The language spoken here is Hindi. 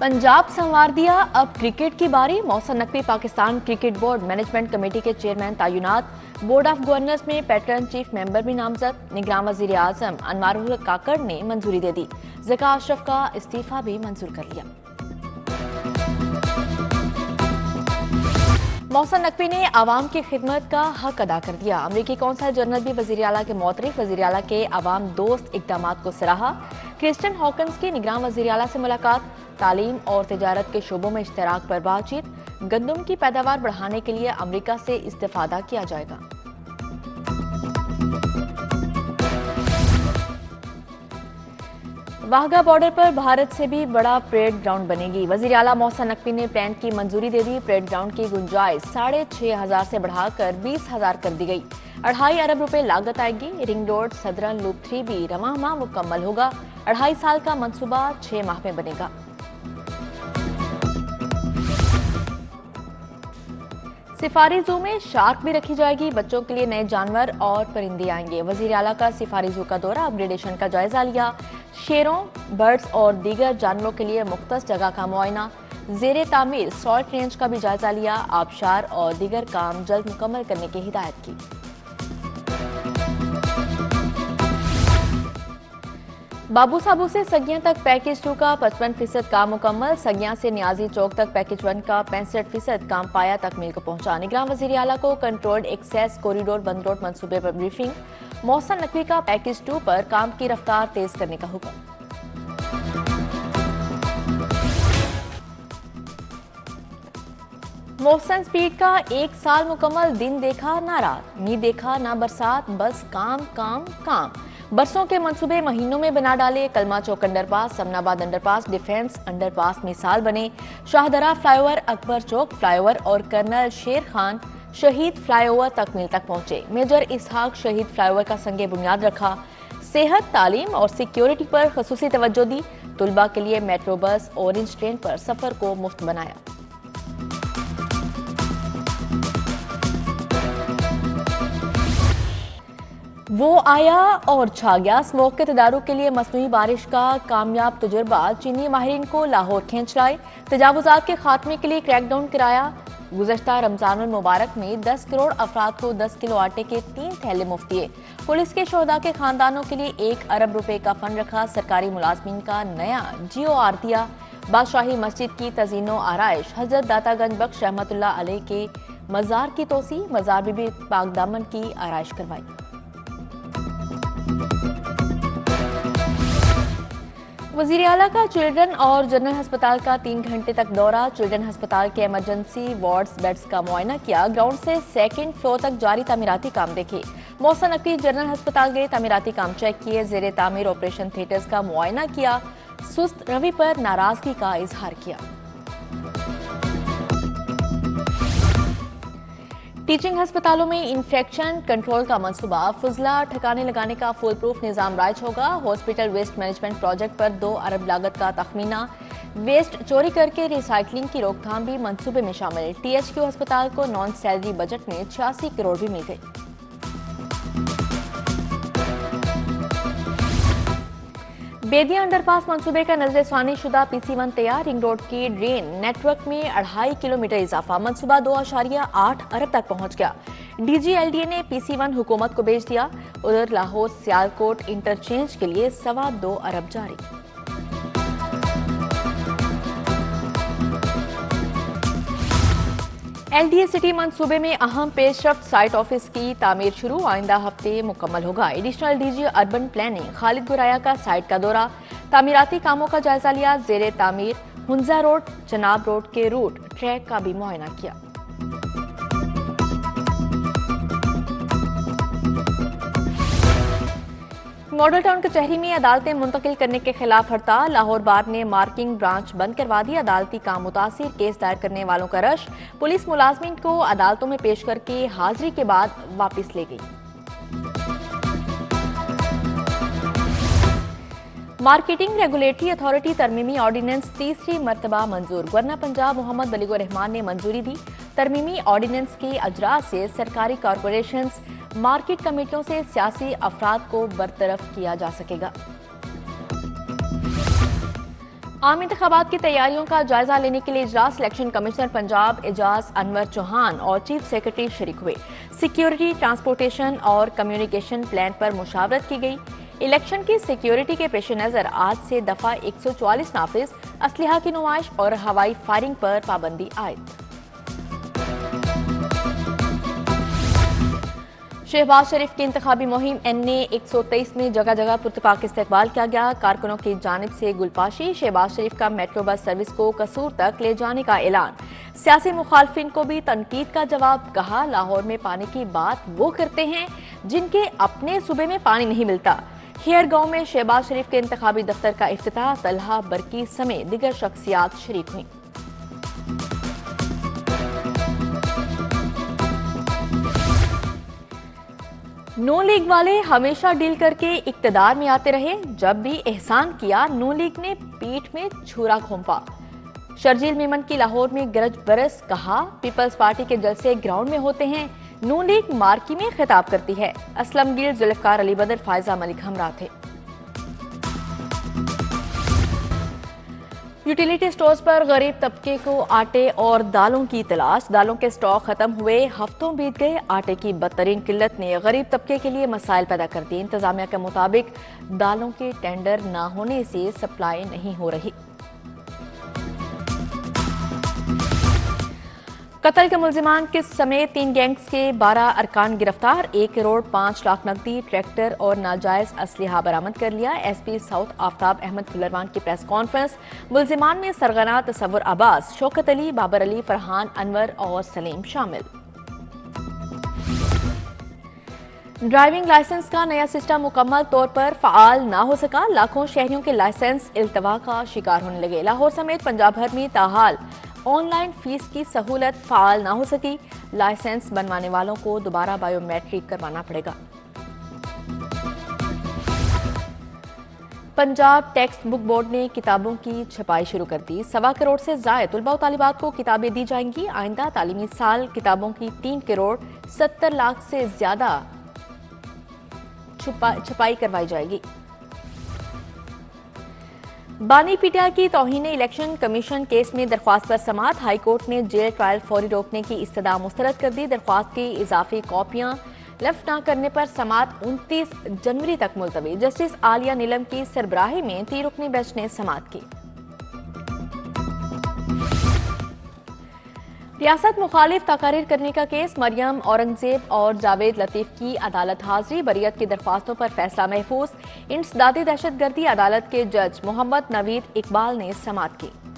पंजाब संवार दिया। अब क्रिकेट की बारी। मौसम Naqvi Pakistan cricket board management committee के चेयरमैन तयनात। बोर्ड ऑफ़ गवर्नर्स में पैटर्न चीफ मेंबर भी नामजद। निगरान वज़ीर आज़म अनवारुल काकड़ ने मंजूरी दे दी। जका अशरफ का इस्तीफा भी मंजूर कर लिया। मौसम नकवी ने आवाम की खिदमत का हक अदा कर दिया। अमरीकी कौंसल जनरल भी वजी अला के मोतरफ वजी अला के आवाम दोस्त इकदाम को सराहा। क्रिस्टन हॉकन्स की निगरान वजी अला से मुलाकात। तालीम और तजारत के शोबों में इश्तराक पर बातचीत, गंदम की पैदावार बढ़ाने के लिए अमरीका से इस्तेफादा किया जाएगा। वाघा बॉर्डर पर भारत से भी बड़ा परेड ग्राउंड बनेगी। वज़ीर अला मौसा नकवी ने प्लान की मंजूरी दे दी। परेड ग्राउंड की गुंजाइश साढ़े छह हज़ार से बढ़ाकर बीस हज़ार कर दी गई। अढ़ाई अरब रुपए लागत आएगी। Ring road, southern, loop three भी माह मुकम्मल होगा। अढ़ाई साल का मंसूबा छह माह में बनेगा। सिफारी जू में शार्क भी रखी जाएगी। बच्चों के लिए नए जानवर और परिंदे आएँगे। वज़ीर अला का सिफारी जू का दौरा अपग्रेडेशन का जायजा लिया। शेरों, बर्ड्स और दीगर जानवरों के लिए मुख्त जगह का मुआयना। जेर तामीर, सॉल्ट रेंज का भी जायजा लिया। आबशार और दीगर काम जल्द मुकम्मल करने की हिदायत की। बाबू साबू से सगिया तक पैकेज टू का पचपन फ़ीसद काम मुकम्मल, सगिया से न्याजी चौक तक पैकेज वन का पैंसठ फ़ीसद काम पाया तकमील को पहुँचा। निगरान वजी अला को controlled access corridor Bund road मनसूबे पर ब्रीफिंग मौसम नकवी का पैकेज टू पर काम की रफ्तार तेज करने का हुक्म। मौसम स्पीड का एक साल मुकम्मल, दिन देखा ना रात नी देखा ना बरसात, बस काम काम काम। बरसों के मंसूबे महीनों में बना डाले Kalma Chowk underpass Samanabad underpass, defence underpass मिसाल बने। शाहदरा फ्लाईओवर, अकबर चौक फ्लाईओवर और कर्नल शेर खान शहीद फ्लाईओवर तकमील तक पहुँचे। मेजर इसहाक शहीद फ्लाईओवर का संगे बुनियाद रखा। सेहत, तालीम और सिक्योरिटी पर खसूसी तवज्जो दी। तुलबा के लिए मेट्रो बस, ऑरेंज ट्रेन पर सफ़र को मुफ़्त बनाया। वो आया और छा गया। स्मोक के तदारुक के लिए मसनू बारिश का कामयाब तजुर्बा चीनी माहरीन को लाहौर खींच लाए। तजावजात के खात्मे के लिए क्रैकडाउन कराया। गुजशत रमज़ान मुबारक में 10 करोड़ अफराद को 10 किलो आटे के तीन थैले मुफ़्त दिए। पुलिस के शहदा के खानदानों के लिए एक अरब रुपए का फंड रखा। सरकारी मुलाजमीन का नया जियो आर दिया। बादशाही मस्जिद की तजीनो आरइश। हज़रत दातागंज बख्श रहमतुल्लाह अलैह के मज़ार की तोसी। मज़ार बीबी पाक दामन की आरइश करवाई। वज़ीर अला का चिल्ड्रन और जनरल अस्पताल का तीन घंटे तक दौरा। चिल्ड्रन अस्पताल के इमरजेंसी वार्ड्स बेड्स का मुआयना किया। ग्राउंड से सेकंड फ्लोर तक जारी तमीराती काम देखे। मौसम अकी जनरल अस्पताल गए, तमीराती काम चेक किए। जेर तामीर ऑपरेशन थिएटर्स का मुआयना किया। सुस्त रवि पर नाराज़गी का इजहार किया। टीचिंग अस्पतालों में इन्फेक्शन कंट्रोल का मंसूबा फजला ठिकाने लगाने का फुल प्रूफ निज़ाम राइज होगा। हॉस्पिटल वेस्ट मैनेजमेंट प्रोजेक्ट पर दो अरब लागत का तखमीना। वेस्ट चोरी करके रिसाइकलिंग की रोकथाम भी मंसूबे में शामिल। टीएचक्यू अस्पताल को नॉन सैलरी बजट में छियासी करोड़ भी मिल गए बेदिया अंडरपास मंसूबे का नज़र सानी शुदा पीसी वन तैयार। रिंग रोड की ड्रेन नेटवर्क में अढ़ाई किलोमीटर इजाफा। मनसूबा दो आशारिया आठ अरब तक पहुँच गया। डीजीएलडीए ने पीसी वन हुकूमत को भेज दिया। उधर लाहौर, सियालकोट इंटरचेंज के लिए सवा दो अरब जारी। एलडीए सिटी मंसूबे में अहम पेशरफ साइट ऑफ़िस की तामीर शुरू। आइंदा हफ़्ते मुकम्मल होगा। Additional DG urban planning Khalid Guraya का साइट का दौरा। तामीराती कामों का जायजा लिया जेर तामीर। हुंजा रोड, चनाब रोड के रूट ट्रैक का भी मुआयना किया। मॉडल टाउन कचहरी में अदालतें मुंतकिल करने के खिलाफ हड़ताल। लाहौर बार ने मार्किंग ब्रांच बंद करवा दी। अदालती काम मुतासर। केस दायर करने वालों का रश। पुलिस मुलाजमिन को अदालतों में पेश करके हाजिरी के बाद वापस ले गई। मार्केटिंग रेगुलेटरी अथॉरिटी तरमीमी ऑर्डिनेंस तीसरी मरतबा मंजूर। गवर्नर पंजाब मोहम्मद बलीगो रहमान ने मंजूरी दी। तरमीमी ऑर्डिनेंस के अजरा से सरकारी कॉरपोरेशन मार्केट कमेटियों से सियासी अफराद को बरतरफ किया जा सकेगा। आम इंतबात की तैयारियों का जायजा लेने के लिए इजलास इलेक्शन कमिश्नर पंजाब एजाज अनवर चौहान और चीफ सेक्रेटरी शरीक हुए। सिक्योरिटी, ट्रांसपोर्टेशन और कम्युनिकेशन प्लान पर मुशावरत की गई। इलेक्शन की सिक्योरिटी के पेश नज़र आज से दफ़ा 144 नाफिज, असलहा की नुमाइश और हवाई फायरिंग पर पाबंदी आयद। शहबाज शरीफ की इंतबी मुहिम एन ए एक सौ तेईस में जगह जगह पुरतपाक इस्तेबाल किया गया। कारकुनों की जानब से गुलपाशी शहबाज शरीफ का मेट्रो बस सर्विस को कसूर तक ले जाने का ऐलान। सियासी मुखालफिन को भी तनकीद का जवाब कहा। लाहौर में पानी की बात वो करते हैं जिनके अपने सूबे में पानी नहीं मिलता। हेयर गाँव में शहबाज शरीफ के इंतबी दफ्तर का अफ्ताह तलहा बरकी समेत दिगर शख्सियात शरीक हुई नो लीग वाले हमेशा डील करके इकतदार में आते रहे, जब भी एहसान किया नो लीग ने पीठ में छुरा घोंपा। शर्जील मेमन की लाहौर में गरज बरस कहा, पीपल्स पार्टी के जलसे ग्राउंड में होते हैं, नू लीग मार्की में खिताब करती है। असलम जुल्फकार अली बदर फायजा मलिक, हमरा थे। यूटिलिटी स्टोर्स पर गरीब तबके को आटे और दालों की तलाश। दालों के स्टॉक खत्म हुए, हफ्तों बीत गए। आटे की बदतरीन किल्लत ने गरीब तबके के लिए मसाइल पैदा कर दिए। इंतजामिया के मुताबिक, दालों के टेंडर ना होने से सप्लाई नहीं हो रही। कत्ल के मुलजिमान के समेत तीन गैंग्स के बारह अरकान गिरफ़्तार, एक करोड़ पाँच लाख नकदी, ट्रैक्टर और नाजायज असलिहा बरामद कर लिया। एसपी साउथ आफ्ताब अहमद फुलरवान की प्रेस कॉन्फ्रेंस। मुलजिमान में सरगना तस्वुर अब्बास, शौकत अली, बाबर अली, फरहान, अनवर और सलीम शामिल। ड्राइविंग लाइसेंस का नया सिस्टम मुकम्मल तौर पर फाल ना हो सका। लाखों शहरियों के लाइसेंस इल्तवा का शिकार होने लगे। लाहौर समेत पंजाब भर में ताहाल। ऑनलाइन फ़ीस की सहूलत फाल ना हो सकी। लाइसेंस बनवाने वालों को दोबारा बायोमेट्रिक करवाना पड़ेगा। पंजाब टेक्स्ट बुक बोर्ड ने किताबों की छपाई शुरू कर दी। सवा करोड़ से जायद तलबा तालिबात को किताबें दी जाएँगी। आइंदा तालीमी साल किताबों की तीन करोड़ सत्तर लाख से ज़्यादा छपाई करवाई जाएगी। बानी पीटिया की तोहिन इलेक्शन कमीशन केस में दरख्वास्त पर समात हाईकोर्ट ने जेल ट्रायल फौरी रोकने की इस्तः मुस्तरद कर दी। दरख्वास्त की इजाफी कॉपियाँ लफ्ट न करने पर समात 29 जनवरी तक मुलतवी। जस्टिस आलिया नीलम की सरबराही में तीन रुकनी बेंच ने समात की। रियासत मुखालिफ तकारीर करने का केस, मरियम, औरंगज़ेब और जावेद लतीफ की अदालत हाजिरी बरीत की दरख्वास्तों पर फैसला महफूज। इंसदादी दहशत गर्दी अदालत के जज मोहम्मद नवीद इकबाल ने समाप्त की।